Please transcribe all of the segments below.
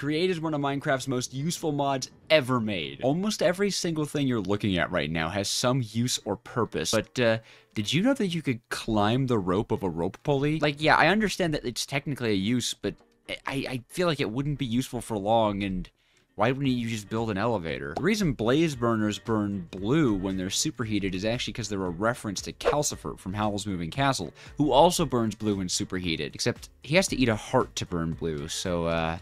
Create is one of Minecraft's most useful mods ever made. Almost every single thing you're looking at right now has some use or purpose, but uh, did you know that you could climb the rope of a rope pulley? Like, yeah, I understand that it's technically a use, but I, I feel like it wouldn't be useful for long, and why wouldn't you just build an elevator? The reason blaze burners burn blue when they're superheated is actually because they're a reference to Calcifer from Howl's Moving Castle, who also burns blue when superheated, except he has to eat a heart to burn blue, so, uh,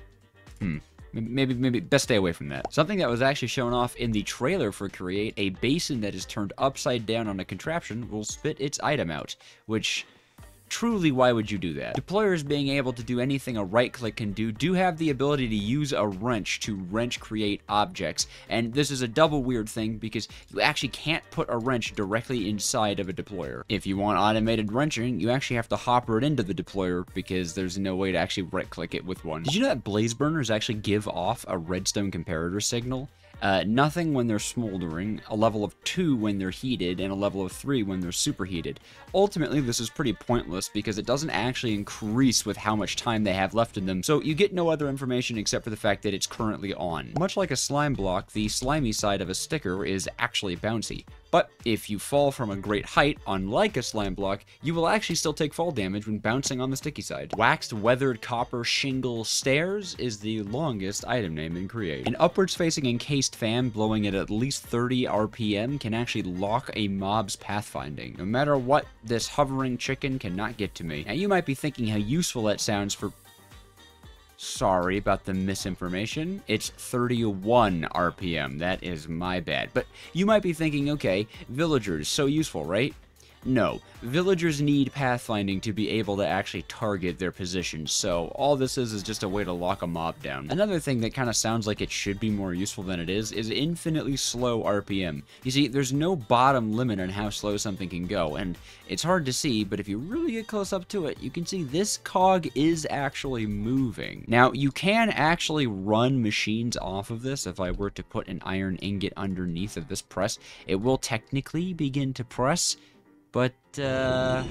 hmm. Maybe, maybe best stay away from that. Something that was actually shown off in the trailer for Create, a basin that is turned upside down on a contraption will spit its item out, which Truly, why would you do that? Deployers being able to do anything a right click can do do have the ability to use a wrench to wrench create objects, and this is a double weird thing because you actually can't put a wrench directly inside of a deployer. If you want automated wrenching, you actually have to hopper it into the deployer because there's no way to actually right click it with one. Did you know that blaze burners actually give off a redstone comparator signal? Uh, nothing when they're smoldering, a level of 2 when they're heated, and a level of 3 when they're superheated. Ultimately, this is pretty pointless because it doesn't actually increase with how much time they have left in them, so you get no other information except for the fact that it's currently on. Much like a slime block, the slimy side of a sticker is actually bouncy. But if you fall from a great height, unlike a slime block, you will actually still take fall damage when bouncing on the sticky side. Waxed weathered copper shingle stairs is the longest item name in Create. An upwards facing encased fan blowing at at least 30 RPM can actually lock a mob's pathfinding. No matter what, this hovering chicken cannot get to me. Now you might be thinking how useful that sounds for Sorry about the misinformation. It's 31 RPM. That is my bad. But you might be thinking, okay, villagers, so useful, right? No, villagers need pathfinding to be able to actually target their positions, so all this is is just a way to lock a mob down. Another thing that kind of sounds like it should be more useful than it is, is infinitely slow RPM. You see, there's no bottom limit on how slow something can go, and it's hard to see, but if you really get close up to it, you can see this cog is actually moving. Now, you can actually run machines off of this. If I were to put an iron ingot underneath of this press, it will technically begin to press, but uh,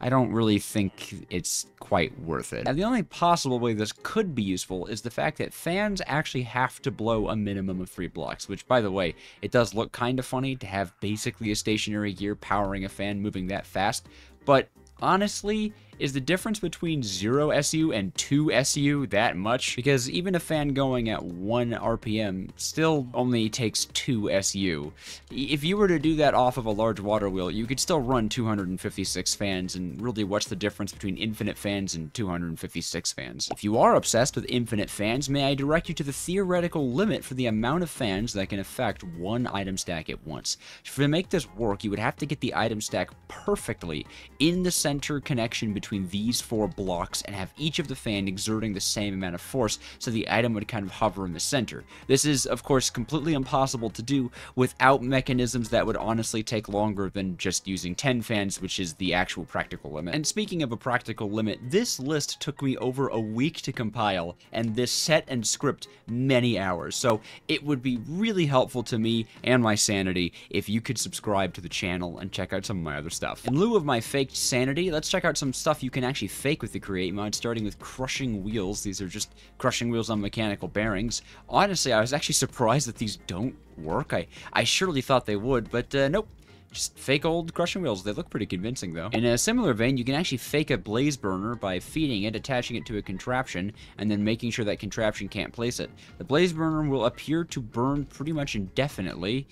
I don't really think it's quite worth it. Now, the only possible way this could be useful is the fact that fans actually have to blow a minimum of three blocks, which, by the way, it does look kind of funny to have basically a stationary gear powering a fan moving that fast, but honestly, is the difference between 0 SU and 2 SU that much? Because even a fan going at 1 RPM still only takes 2 SU. If you were to do that off of a large water wheel, you could still run 256 fans, and really what's the difference between infinite fans and 256 fans? If you are obsessed with infinite fans, may I direct you to the theoretical limit for the amount of fans that can affect one item stack at once. To make this work, you would have to get the item stack perfectly in the center connection between between these four blocks and have each of the fan exerting the same amount of force so the item would kind of hover in the center. This is, of course, completely impossible to do without mechanisms that would honestly take longer than just using 10 fans, which is the actual practical limit. And speaking of a practical limit, this list took me over a week to compile, and this set and script many hours, so it would be really helpful to me and my sanity if you could subscribe to the channel and check out some of my other stuff. In lieu of my faked sanity, let's check out some stuff stuff you can actually fake with the Create mod, starting with crushing wheels. These are just crushing wheels on mechanical bearings. Honestly, I was actually surprised that these don't work. I, I surely thought they would, but uh, nope. Just fake old crushing wheels. They look pretty convincing, though. In a similar vein, you can actually fake a blaze burner by feeding it, attaching it to a contraption, and then making sure that contraption can't place it. The blaze burner will appear to burn pretty much indefinitely,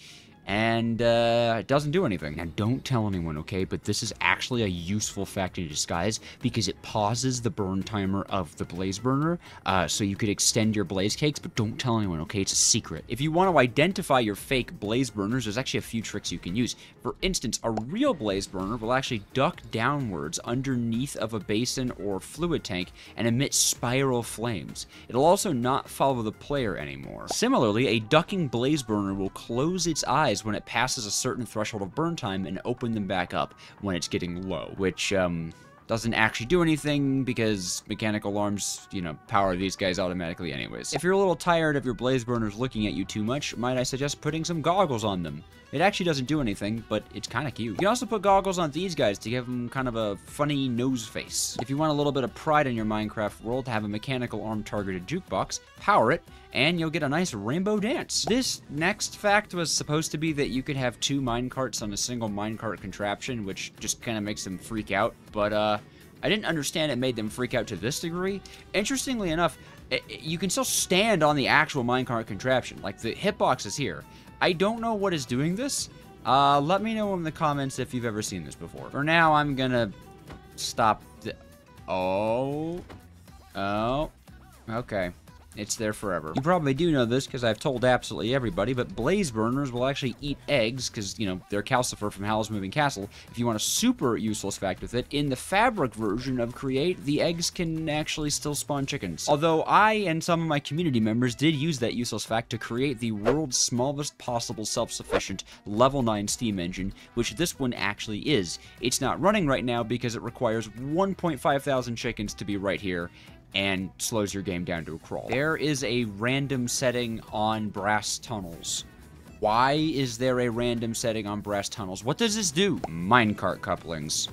and uh, it doesn't do anything. Now, don't tell anyone, okay? But this is actually a useful fact in disguise because it pauses the burn timer of the blaze burner, uh, so you could extend your blaze cakes, but don't tell anyone, okay? It's a secret. If you want to identify your fake blaze burners, there's actually a few tricks you can use. For instance, a real blaze burner will actually duck downwards underneath of a basin or fluid tank and emit spiral flames. It'll also not follow the player anymore. Similarly, a ducking blaze burner will close its eyes when it passes a certain threshold of burn time and open them back up when it's getting low, which, um, doesn't actually do anything because mechanical arms, you know, power these guys automatically anyways. If you're a little tired of your blaze burners looking at you too much, might I suggest putting some goggles on them. It actually doesn't do anything, but it's kind of cute. You can also put goggles on these guys to give them kind of a funny nose face. If you want a little bit of pride in your Minecraft world, have a mechanical arm targeted jukebox, power it, and you'll get a nice rainbow dance. This next fact was supposed to be that you could have two minecarts on a single minecart contraption, which just kind of makes them freak out, but uh, I didn't understand it made them freak out to this degree. Interestingly enough, it, it, you can still stand on the actual minecart contraption. Like, the hitbox is here. I don't know what is doing this. Uh, let me know in the comments if you've ever seen this before. For now, I'm gonna stop the... Oh. Oh. Okay. It's there forever. You probably do know this because I've told absolutely everybody, but blaze burners will actually eat eggs because, you know, they're Calcifer from Howl's Moving Castle. If you want a super useless fact with it, in the fabric version of Create, the eggs can actually still spawn chickens. Although I and some of my community members did use that useless fact to create the world's smallest possible self-sufficient level 9 steam engine, which this one actually is. It's not running right now because it requires 1.5 thousand chickens to be right here, and slows your game down to a crawl. There is a random setting on brass tunnels. Why is there a random setting on brass tunnels? What does this do? Minecart couplings.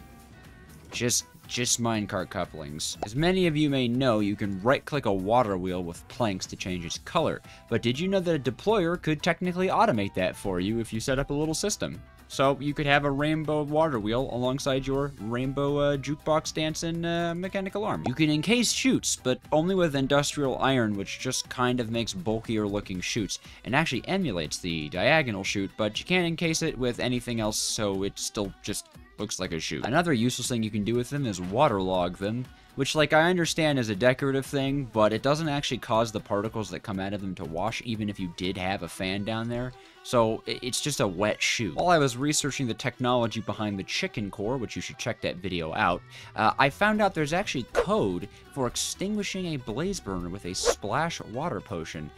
Just just minecart couplings. As many of you may know, you can right-click a water wheel with planks to change its color, but did you know that a deployer could technically automate that for you if you set up a little system? So you could have a rainbow water wheel alongside your rainbow uh, jukebox dancing uh, mechanical arm. You can encase chutes, but only with industrial iron, which just kind of makes bulkier looking chutes, and actually emulates the diagonal chute, but you can't encase it with anything else, so it still just looks like a chute. Another useless thing you can do with them is waterlog them, which, like, I understand is a decorative thing, but it doesn't actually cause the particles that come out of them to wash, even if you did have a fan down there. So, it's just a wet shoe. While I was researching the technology behind the chicken core, which you should check that video out, uh, I found out there's actually code for extinguishing a blaze burner with a splash water potion.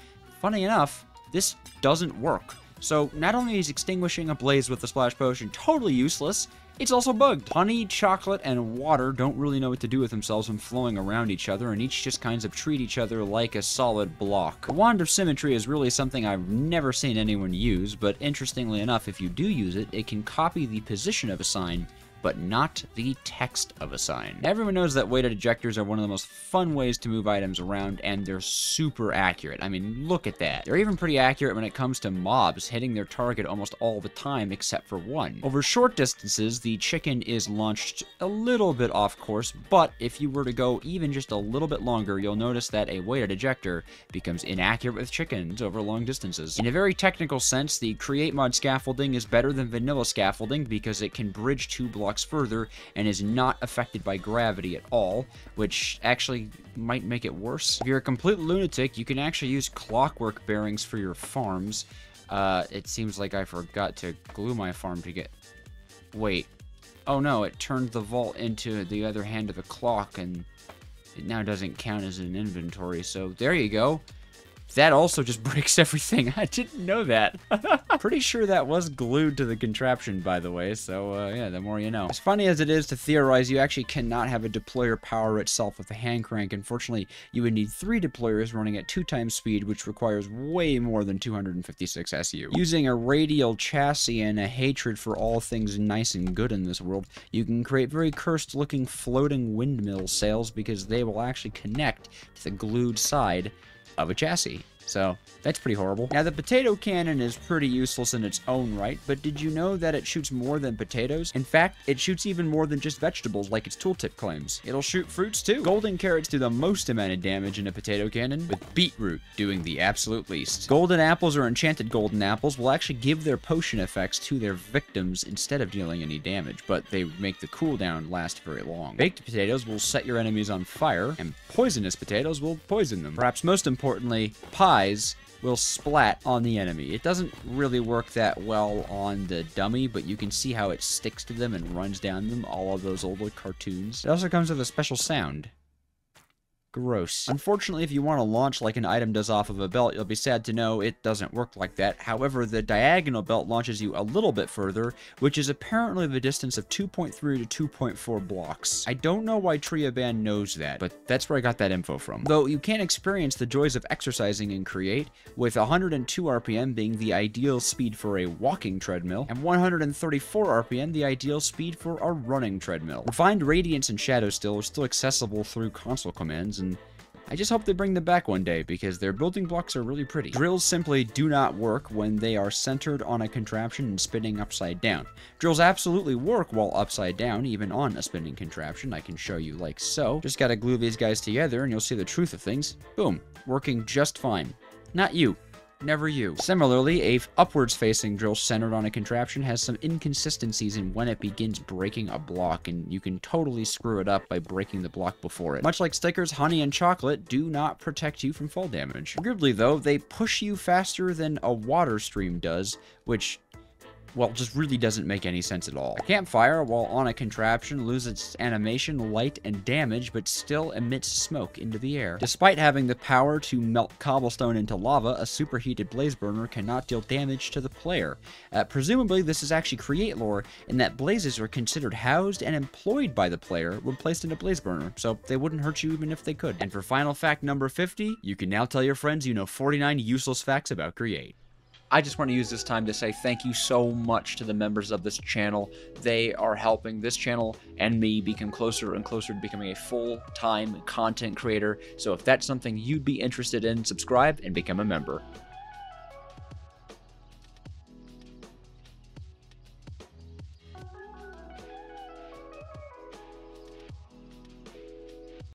Funny enough, this doesn't work. So, not only is extinguishing a blaze with the splash potion totally useless, it's also bugged. Honey, chocolate, and water don't really know what to do with themselves when flowing around each other, and each just kinds of treat each other like a solid block. The Wand of Symmetry is really something I've never seen anyone use, but interestingly enough, if you do use it, it can copy the position of a sign but not the text of a sign. Everyone knows that weighted ejectors are one of the most fun ways to move items around, and they're super accurate. I mean, look at that. They're even pretty accurate when it comes to mobs, hitting their target almost all the time except for one. Over short distances, the chicken is launched a little bit off course, but if you were to go even just a little bit longer, you'll notice that a weighted ejector becomes inaccurate with chickens over long distances. In a very technical sense, the Create Mod scaffolding is better than vanilla scaffolding because it can bridge two blocks further and is not affected by gravity at all, which actually might make it worse. If you're a complete lunatic, you can actually use clockwork bearings for your farms. Uh, it seems like I forgot to glue my farm to get... Wait. Oh no, it turned the vault into the other hand of the clock, and it now doesn't count as an inventory, so there you go. That also just breaks everything. I didn't know that. Pretty sure that was glued to the contraption, by the way, so uh, yeah, the more you know. As funny as it is to theorize, you actually cannot have a deployer power itself with a hand crank. Unfortunately, you would need three deployers running at two times speed, which requires way more than 256 SU. Using a radial chassis and a hatred for all things nice and good in this world, you can create very cursed-looking floating windmill sails because they will actually connect to the glued side of a chassis. So that's pretty horrible. Now the potato cannon is pretty useless in its own right, but did you know that it shoots more than potatoes? In fact, it shoots even more than just vegetables like its tooltip claims. It'll shoot fruits too. Golden carrots do the most amount of damage in a potato cannon, with beetroot doing the absolute least. Golden apples or enchanted golden apples will actually give their potion effects to their victims instead of dealing any damage, but they make the cooldown last very long. Baked potatoes will set your enemies on fire, and poisonous potatoes will poison them. Perhaps most importantly, pie will splat on the enemy. It doesn't really work that well on the dummy, but you can see how it sticks to them and runs down them, all of those old cartoons. It also comes with a special sound. Gross. Unfortunately, if you want to launch like an item does off of a belt, you'll be sad to know it doesn't work like that. However, the diagonal belt launches you a little bit further, which is apparently the distance of 2.3 to 2.4 blocks. I don't know why Trioband knows that, but that's where I got that info from. Though you can experience the joys of exercising in Create, with 102 RPM being the ideal speed for a walking treadmill, and 134 RPM the ideal speed for a running treadmill. Refined Radiance and Shadow Steel are still accessible through console commands, and I just hope they bring them back one day because their building blocks are really pretty. Drills simply do not work when they are centered on a contraption and spinning upside down. Drills absolutely work while upside down, even on a spinning contraption. I can show you like so. Just gotta glue these guys together and you'll see the truth of things. Boom. Working just fine. Not you never you. Similarly, a upwards facing drill centered on a contraption has some inconsistencies in when it begins breaking a block, and you can totally screw it up by breaking the block before it. Much like stickers, honey and chocolate do not protect you from fall damage. Weirdly though, they push you faster than a water stream does, which well, just really doesn't make any sense at all. A campfire, while on a contraption, loses its animation, light, and damage, but still emits smoke into the air. Despite having the power to melt cobblestone into lava, a superheated blaze burner cannot deal damage to the player. Uh, presumably, this is actually create lore in that blazes are considered housed and employed by the player when placed in a blaze burner, so they wouldn't hurt you even if they could. And for final fact number 50, you can now tell your friends you know 49 useless facts about Create. I just want to use this time to say thank you so much to the members of this channel. They are helping this channel and me become closer and closer to becoming a full-time content creator. So if that's something you'd be interested in, subscribe and become a member.